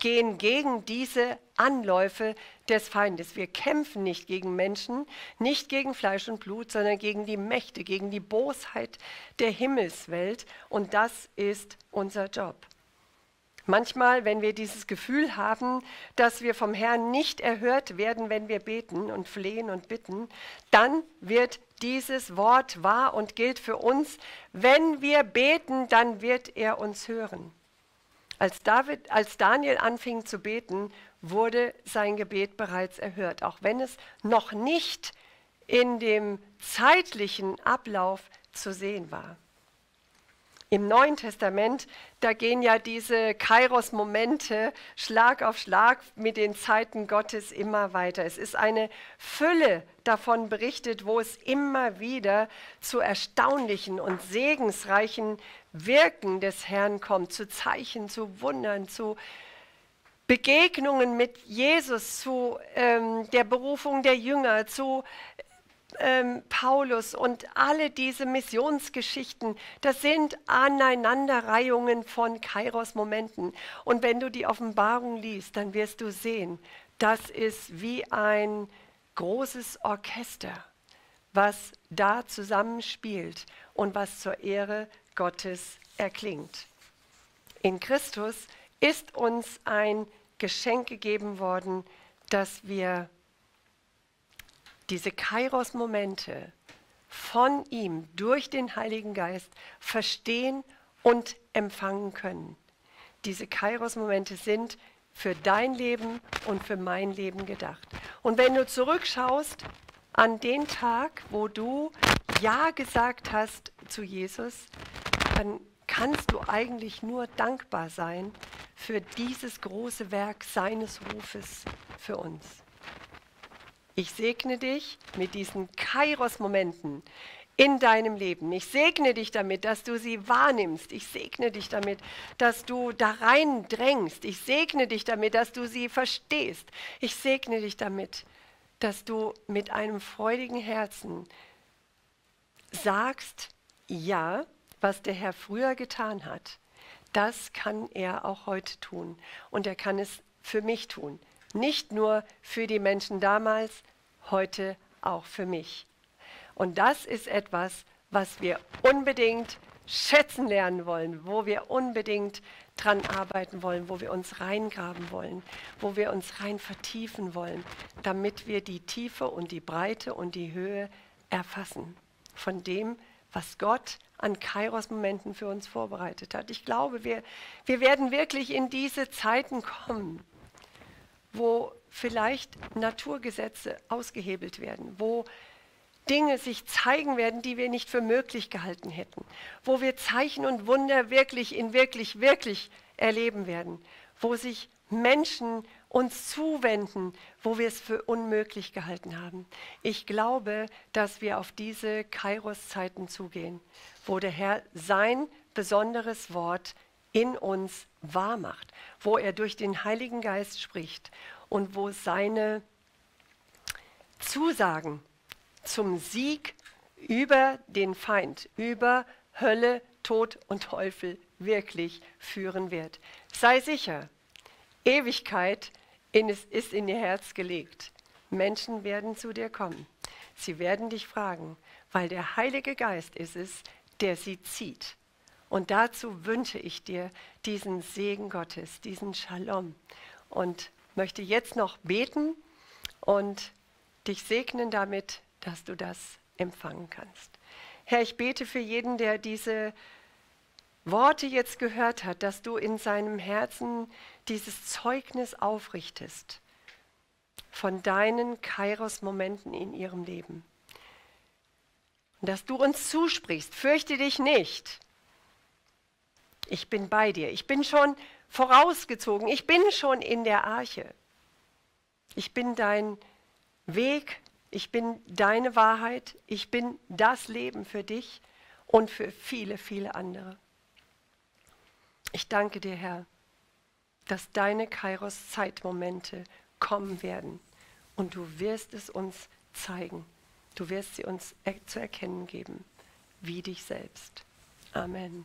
gehen gegen diese Anläufe des Feindes. Wir kämpfen nicht gegen Menschen, nicht gegen Fleisch und Blut, sondern gegen die Mächte, gegen die Bosheit der Himmelswelt. Und das ist unser Job. Manchmal, wenn wir dieses Gefühl haben, dass wir vom Herrn nicht erhört werden, wenn wir beten und flehen und bitten, dann wird dieses Wort wahr und gilt für uns. Wenn wir beten, dann wird er uns hören. Als, David, als Daniel anfing zu beten, wurde sein Gebet bereits erhört, auch wenn es noch nicht in dem zeitlichen Ablauf zu sehen war. Im Neuen Testament, da gehen ja diese Kairos-Momente Schlag auf Schlag mit den Zeiten Gottes immer weiter. Es ist eine Fülle davon berichtet, wo es immer wieder zu erstaunlichen und segensreichen Wirken des Herrn kommt, zu Zeichen, zu Wundern, zu Begegnungen mit Jesus, zu ähm, der Berufung der Jünger, zu ähm, Paulus und alle diese Missionsgeschichten, das sind Aneinanderreihungen von Kairos-Momenten. Und wenn du die Offenbarung liest, dann wirst du sehen, das ist wie ein großes Orchester, was da zusammenspielt und was zur Ehre Gottes erklingt. In Christus ist uns ein Geschenk gegeben worden, dass wir diese Kairos-Momente von ihm durch den Heiligen Geist verstehen und empfangen können. Diese Kairos-Momente sind für dein Leben und für mein Leben gedacht. Und wenn du zurückschaust an den Tag, wo du Ja gesagt hast zu Jesus, dann kannst du eigentlich nur dankbar sein für dieses große Werk seines Rufes für uns. Ich segne dich mit diesen Kairos-Momenten in deinem Leben. Ich segne dich damit, dass du sie wahrnimmst. Ich segne dich damit, dass du da rein drängst. Ich segne dich damit, dass du sie verstehst. Ich segne dich damit, dass du mit einem freudigen Herzen sagst, ja, was der Herr früher getan hat, das kann er auch heute tun. Und er kann es für mich tun. Nicht nur für die Menschen damals, heute auch für mich. Und das ist etwas, was wir unbedingt schätzen lernen wollen, wo wir unbedingt dran arbeiten wollen, wo wir uns reingraben wollen, wo wir uns rein vertiefen wollen, damit wir die Tiefe und die Breite und die Höhe erfassen von dem, was Gott an Kairos-Momenten für uns vorbereitet hat. Ich glaube, wir, wir werden wirklich in diese Zeiten kommen, wo vielleicht Naturgesetze ausgehebelt werden, wo Dinge sich zeigen werden, die wir nicht für möglich gehalten hätten, wo wir Zeichen und Wunder wirklich in wirklich, wirklich erleben werden, wo sich Menschen uns zuwenden, wo wir es für unmöglich gehalten haben. Ich glaube, dass wir auf diese Kairos-Zeiten zugehen, wo der Herr sein besonderes Wort in uns wahr macht, wo er durch den Heiligen Geist spricht und wo seine Zusagen zum Sieg über den Feind, über Hölle, Tod und Teufel wirklich führen wird. Sei sicher, Ewigkeit ist in ihr Herz gelegt. Menschen werden zu dir kommen. Sie werden dich fragen, weil der Heilige Geist ist es, der sie zieht. Und dazu wünsche ich dir diesen Segen Gottes, diesen Shalom. Und möchte jetzt noch beten und dich segnen damit, dass du das empfangen kannst. Herr, ich bete für jeden, der diese Worte jetzt gehört hat, dass du in seinem Herzen dieses Zeugnis aufrichtest von deinen Kairos-Momenten in ihrem Leben. Und dass du uns zusprichst, fürchte dich nicht. Ich bin bei dir. Ich bin schon vorausgezogen. Ich bin schon in der Arche. Ich bin dein Weg. Ich bin deine Wahrheit. Ich bin das Leben für dich und für viele, viele andere. Ich danke dir, Herr, dass deine Kairos-Zeitmomente kommen werden und du wirst es uns zeigen. Du wirst sie uns zu erkennen geben, wie dich selbst. Amen.